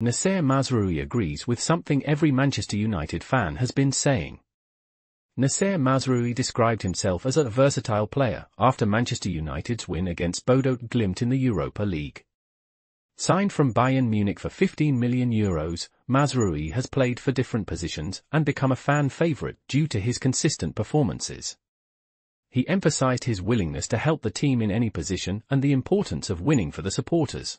Noussair Mazraoui agrees with something every Manchester United fan has been saying. Noussair Mazraoui described himself as a versatile player after Manchester United's win against Bodo Glimt in the Europa League. Signed from Bayern Munich for 15 million euros, Mazraoui has played four different positions and become a fan favourite due to his consistent performances. He emphasized his willingness to help the team in any position and the importance of winning for the supporters.